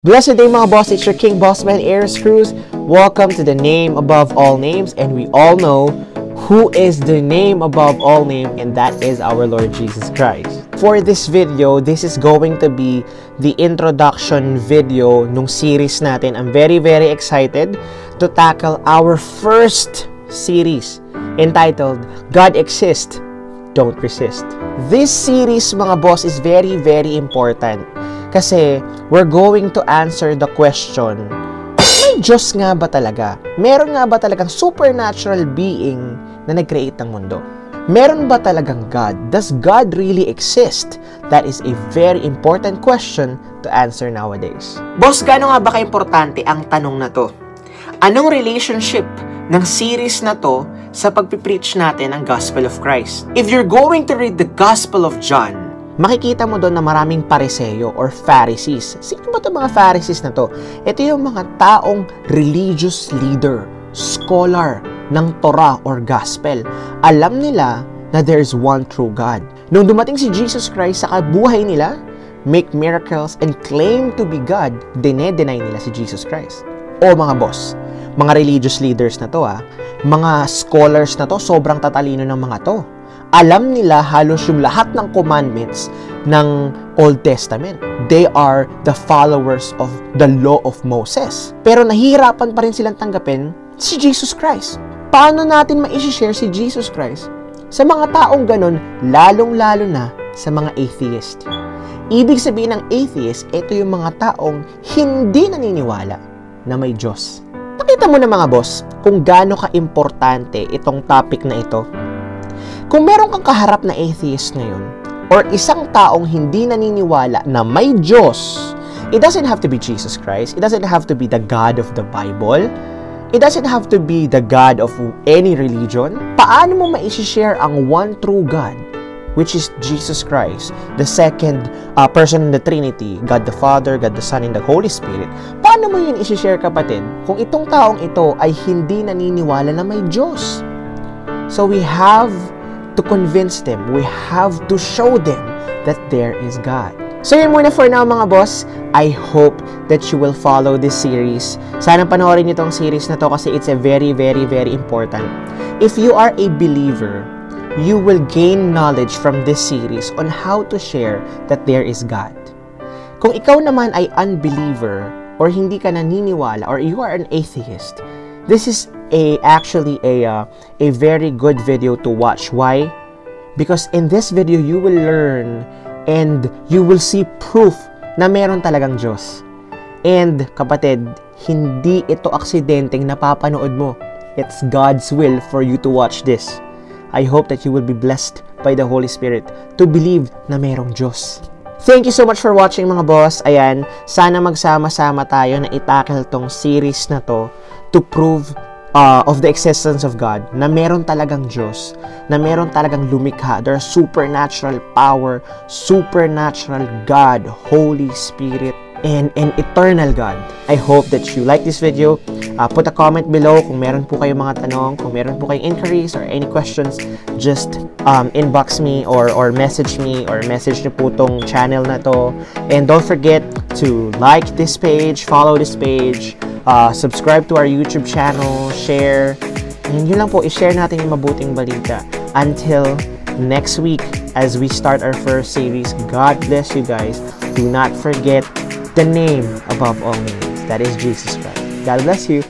Blessed day mga boss, it's your King Bossman Aries Cruz. Welcome to the name above all names and we all know who is the name above all name and that is our Lord Jesus Christ. For this video, this is going to be the introduction video nung series natin. I'm very very excited to tackle our first series entitled God Exists, Don't Resist. This series mga boss is very very important kasi we're going to answer the question, may Diyos nga ba talaga? Meron nga ba talagang supernatural being na nag-create ng mundo? Meron ba talagang God? Does God really exist? That is a very important question to answer nowadays. Boss, gaano nga ba ka-importante ang tanong na to? Anong relationship ng series na to sa pagpipreach natin ng Gospel of Christ? If you're going to read the Gospel of John, makikita mo doon na maraming pariseyo or Pharisees. Sino ba itong mga Pharisees na to? Ito yung mga taong religious leader, scholar ng Torah or Gospel. Alam nila na there's one true God. Nung dumating si Jesus Christ sa kabuhay nila, make miracles and claim to be God, dinedenay nila si Jesus Christ. O mga boss, mga religious leaders na to ah, mga scholars na to, sobrang tatalino ng mga to alam nila halos yung lahat ng commandments ng Old Testament. They are the followers of the law of Moses. Pero nahihirapan pa rin silang tanggapin si Jesus Christ. Paano natin ma-share si Jesus Christ sa mga taong ganon, lalong-lalo na sa mga atheist? Ibig sabihin ng atheist, ito yung mga taong hindi naniniwala na may Diyos. Nakita mo na mga boss kung gaano ka-importante itong topic na ito kung meron kang kaharap na atheist ngayon, or isang taong hindi naniniwala na may Diyos, it doesn't have to be Jesus Christ, it doesn't have to be the God of the Bible, it doesn't have to be the God of any religion. Paano mo ma-share ang one true God which is Jesus Christ, the second uh, person in the Trinity, God the Father, God the Son, and the Holy Spirit. Paano mo yun isi-share kapatid kung itong taong ito ay hindi naniniwala na may Diyos? So we have to convince them. We have to show them that there is God. So yun muna for now mga boss. I hope that you will follow this series. Sana panoorin niyo tong series na to kasi it's a very, very, very important. If you are a believer, you will gain knowledge from this series on how to share that there is God. Kung ikaw naman ay unbeliever or hindi ka naniniwala or you are an atheist, this is a actually a uh, a very good video to watch. Why? Because in this video you will learn and you will see proof na meron talagang Diyos. And kapatid, hindi ito aksidenteng napapanood mo. It's God's will for you to watch this. I hope that you will be blessed by the Holy Spirit to believe na merong Diyos. Thank you so much for watching mga boss. Ayan, sana magsama-sama tayo na itackle tong series na to to prove uh, of the existence of God, na meron talagang Diyos, na meron talagang lumikha. There's supernatural power, supernatural God, Holy Spirit, and an eternal God. I hope that you like this video. Uh, put a comment below kung meron po kayong mga tanong, kung meron po kayong inquiries or any questions, just um, inbox me or, or message me or message nyo po tong channel na to. And don't forget to like this page, follow this page, uh, subscribe to our YouTube channel, share. And yun lang po, i-share natin yung mabuting balita. Until next week, as we start our first series, God bless you guys. Do not forget the name above all names. That is Jesus Christ. God bless you.